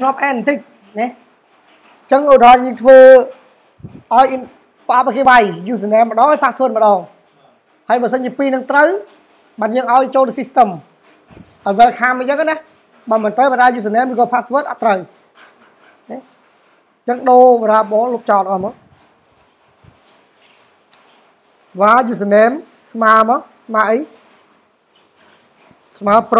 ធ្លាប់ add បន្តិចណាអញ្ចឹងឧទាហរណ៍យើងធ្វើឲ្យប៉ាបគេវាយ username ម្ដងហើយ password ម្ដងហើយបើសិនជាពីរនឹងត្រូវបានយើងឲ្យចូលទៅ system ឲ្យ welcome អញ្ចឹងណាបើមិនត្រូវបណ្ដា username ឬក៏ password អត់ត្រូវណាអញ្ចឹងដូរ variable លុបចោលអស់មកវ៉ា username ស្មើមកស្មើអីស្មើព្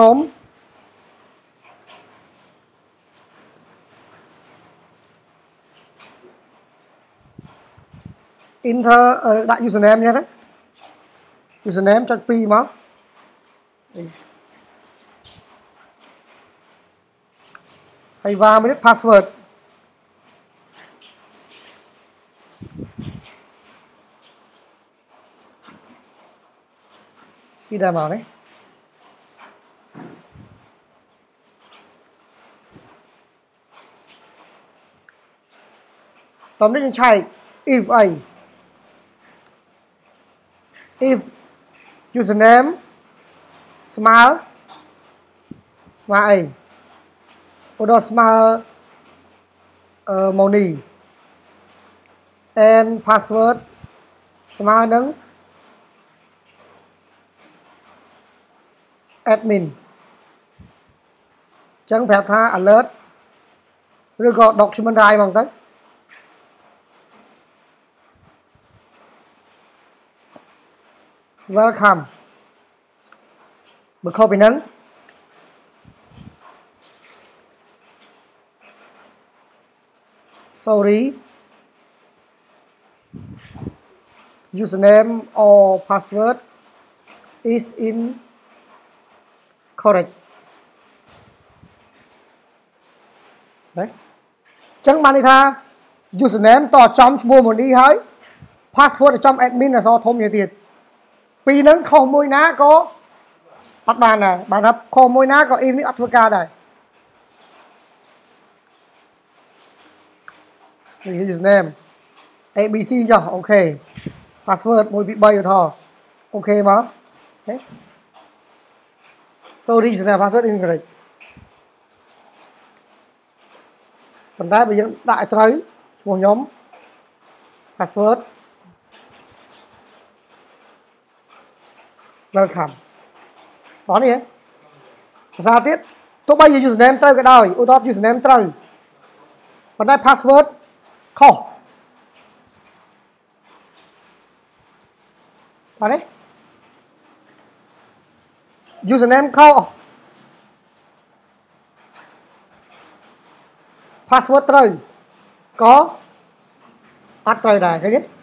enter ដាក់ username ញ៉េះណា username ចុច2មកហើយវាមួយទៀត password ពីដែរមកនេះតោះនេះយើងឆែក if អី if username ស្មើស្មើអីឧទាហរណ៍ស្មើអឺ money and password ស្មើនឹង admin ចឹងប្រាប់ថា alert ឬក៏ document drive ហ្មងទៅ welcome បើខុសពីហ្នឹង sorry username or password is in correct ណាចឹងបានន័យថា username តចំឈ្មោះ Moni ហើយ password ចំ admin អក្សរធំយ៉ាងទៀត ពីរហ្នឹងខុសមួយណាក៏អត់បានដែរបានថាខុសមួយណាក៏អ៊ីមនេះអត់ធ្វើការដែរនេះ username ABC ចុះអូខេ password 1 2 3ឧទាហរណ៍អូខេមកហេ sorry username password incorrect ប៉ុន្តែបើយើងដាក់ឲ្យត្រូវឈ្មោះខ្ញុំ password welcome បងនេះភាសាទៀតទោះបីជា username ត្រូវក៏ដោយឧទាហរណ៍ username ត្រូវប៉ុន្តែ password ខុសបាទនេះ username ខុស password ត្រូវក៏អត់ត្រូវដែរឃើញទេ